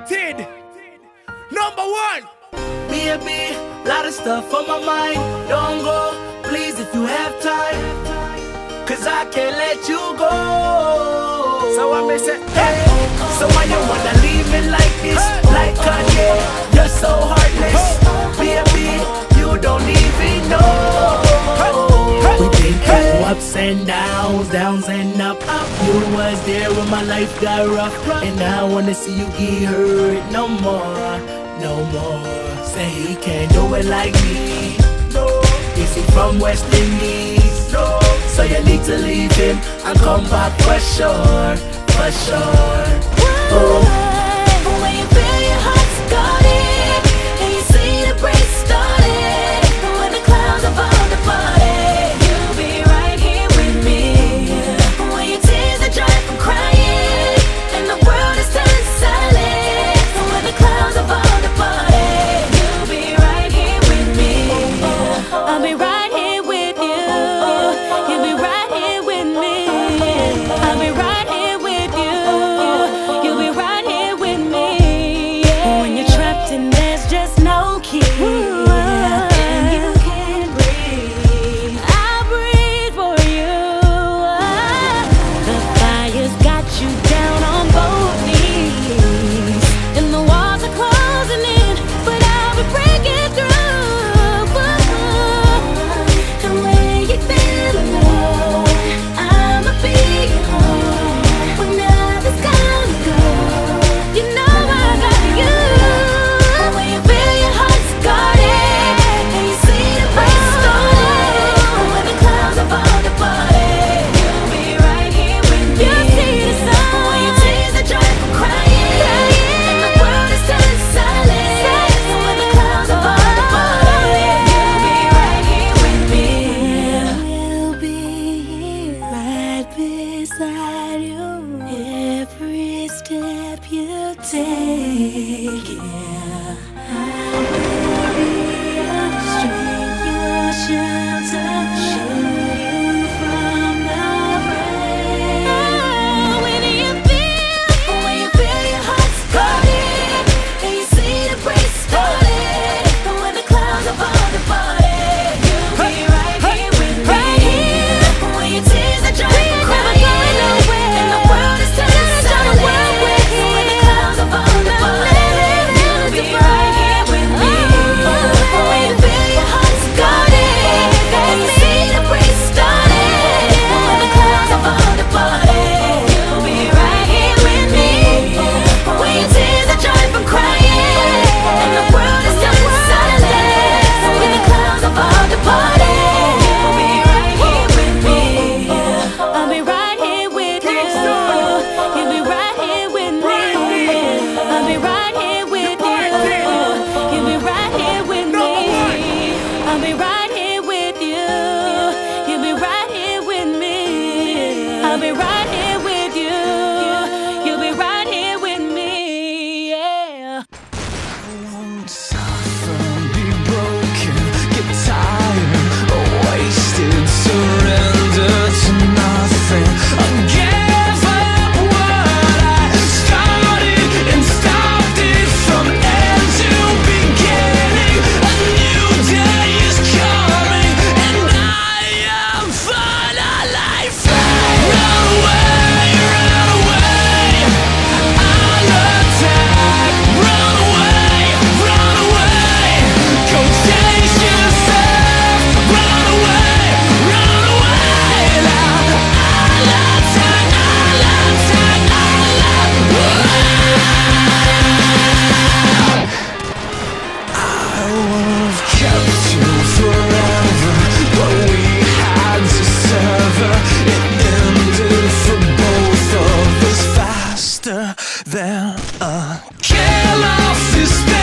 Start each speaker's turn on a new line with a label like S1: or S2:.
S1: Anointed. Number one.
S2: Baby, lot of stuff on my mind. Don't go, please, if you have time. Cause I can't let you go.
S1: So I may say,
S2: Hey, so why you wanna leave me like this? Like Kanye, you're so heartless. Baby, you don't even know. Ups and downs, downs and up. You was there when my life got rough, and I wanna see you get hurt no more, no more. Say he can't do it like me. No, is he from West Indies? No, so you need to leave him and come back for sure, for sure.
S3: When yeah. I'll be a stranger, shelter, shelter. to stay.